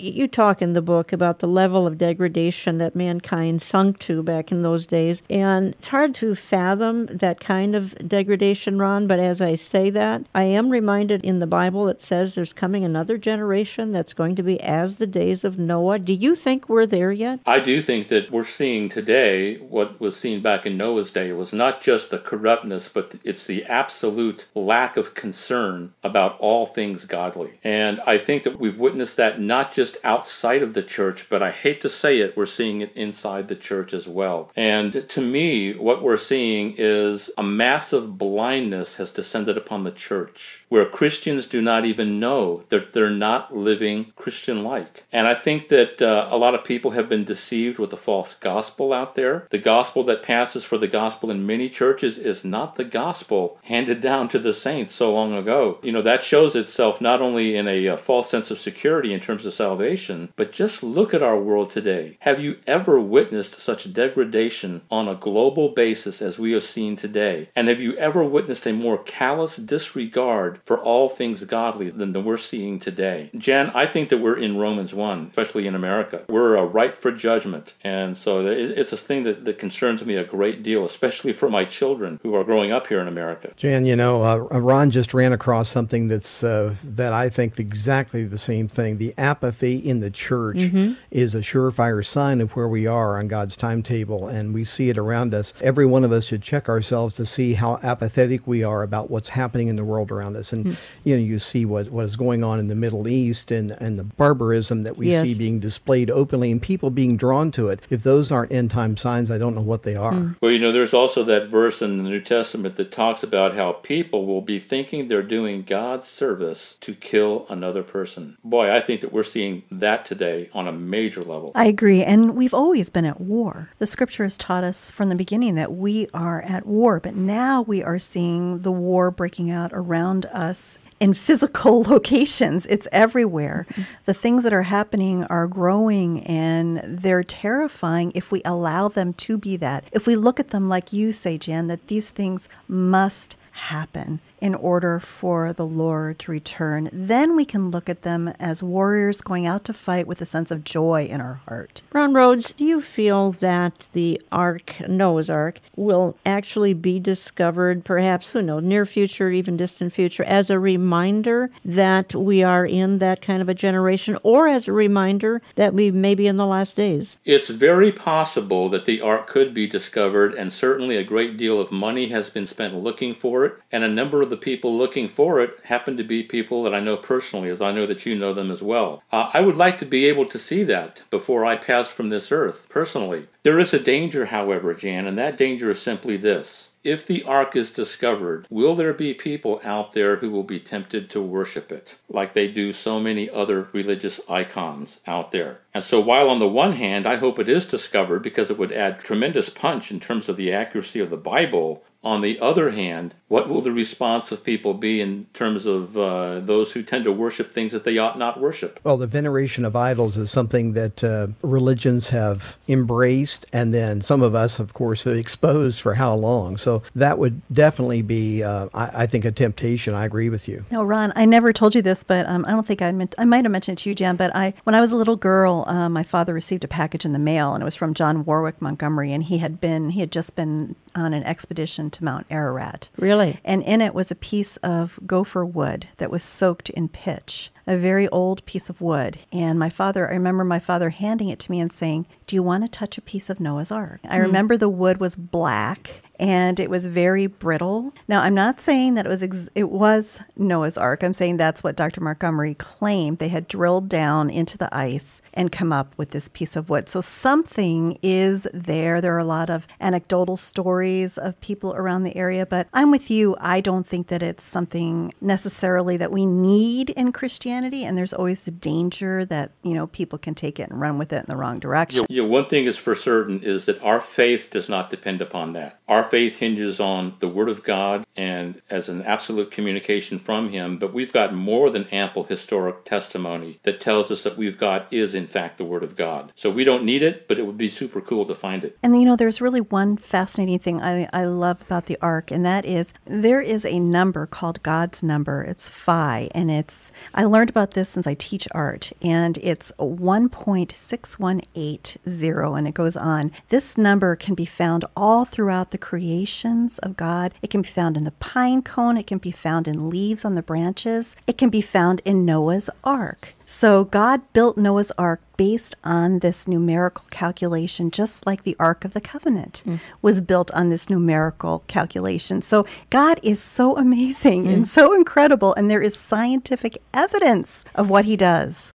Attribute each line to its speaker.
Speaker 1: You talk in the book about the level of degradation that mankind sunk to back in those days. And it's hard to fathom that kind of degradation, Ron. But as I say that, I am reminded in the Bible it says there's coming another generation that's going to be as the days of Noah. Do you think we're there yet?
Speaker 2: I do think that we're seeing today what was seen back in Noah's day. It was not just the corruptness, but it's the absolute lack of concern about all things godly. And I think that we've witnessed that not just just outside of the church, but I hate to say it, we're seeing it inside the church as well. And to me, what we're seeing is a massive blindness has descended upon the church where Christians do not even know that they're not living Christian like. And I think that uh, a lot of people have been deceived with the false gospel out there. The gospel that passes for the gospel in many churches is not the gospel handed down to the saints so long ago. You know, that shows itself not only in a, a uh, false sense of security in terms of salvation, but just look at our world today. Have you ever witnessed such degradation on a global basis as we have seen today? And have you ever witnessed a more callous disregard for all things godly than the we're seeing today. Jan, I think that we're in Romans 1, especially in America. We're uh, ripe for judgment. And so it's a thing that, that concerns me a great deal, especially for my children who are growing up here in America.
Speaker 3: Jan, you know, uh, Ron just ran across something that's uh, that I think exactly the same thing. The apathy in the church mm-hmm. is a surefire sign of where we are on God's timetable, and we see it around us. Every one of us should check ourselves to see how apathetic we are about what's happening in the world around us. And, mm. you know, you see what, what is going on in the Middle East and, and the barbarism that we yes. see being displayed openly and people being drawn to it. If those aren't end time signs, I don't know what they are. Mm.
Speaker 2: Well, you know, there's also that verse in the New Testament that talks about how people will be thinking they're doing God's service to kill another person. Boy, I think that we're seeing that today on a major level.
Speaker 4: I agree. And we've always been at war. The scripture has taught us from the beginning that we are at war, but now we are seeing the war breaking out around us in physical locations. It's everywhere. Mm-hmm. The things that are happening are growing and they're terrifying if we allow them to be that. If we look at them like you say, Jan, that these things must happen in order for the Lord to return. Then we can look at them as warriors going out to fight with a sense of joy in our heart.
Speaker 1: Ron Rhodes, do you feel that the Ark, Noah's Ark, will actually be discovered, perhaps, who knows, near future, even distant future, as a reminder that we are in that kind of a generation, or as a reminder that we may be in the last days?
Speaker 2: It's very possible that the Ark could be discovered, and certainly a great deal of money has been spent looking for it, and a number of of the people looking for it happen to be people that I know personally, as I know that you know them as well. Uh, I would like to be able to see that before I pass from this earth, personally. There is a danger, however, Jan, and that danger is simply this. If the ark is discovered, will there be people out there who will be tempted to worship it, like they do so many other religious icons out there? And so, while on the one hand, I hope it is discovered because it would add tremendous punch in terms of the accuracy of the Bible, on the other hand, what will the response of people be in terms of uh, those who tend to worship things that they ought not worship?
Speaker 3: Well, the veneration of idols is something that uh, religions have embraced, and then some of us, of course, have exposed for how long. So that would definitely be, uh, I, I, think, a temptation. I agree with you.
Speaker 4: No, Ron, I never told you this, but um, I don't think I meant, I might have mentioned it to you, Jan, but I, when I was a little girl, uh, my father received a package in the mail, and it was from John Warwick Montgomery, and he had been, he had just been on an expedition to Mount Ararat.
Speaker 1: Really?
Speaker 4: And in it was a piece of gopher wood that was soaked in pitch, a very old piece of wood. And my father, I remember my father handing it to me and saying, Do you want to touch a piece of Noah's Ark? I mm. remember the wood was black and it was very brittle. Now, I'm not saying that it was it was Noah's Ark. I'm saying that's what Dr. Montgomery claimed. They had drilled down into the ice and come up with this piece of wood. So something is there. There are a lot of anecdotal stories of people around the area, but I'm with you. I don't think that it's something necessarily that we need in Christianity, and there's always the danger that, you know, people can take it and run with it in the wrong direction.
Speaker 2: Yeah one thing is for certain is that our faith does not depend upon that. Our faith hinges on the Word of God and as an absolute communication from Him, but we've got more than ample historic testimony that tells us that we've got is in fact the Word of God. So we don't need it, but it would be super cool to find it.
Speaker 4: And you know, there's really one fascinating thing I, I love about the ark, and that is there is a number called God's number. It's phi, and it's I learned about this since I teach art, and it's 1.6180, and it goes on. This number can be found all throughout the creations of God. It can be found in the pine cone, it can be found in leaves on the branches, it can be found in Noah's ark. So God built Noah's ark based on this numerical calculation, just like the Ark of the Covenant mm. was built on this numerical calculation. So God is so amazing mm. and so incredible, and there is scientific evidence of what he does.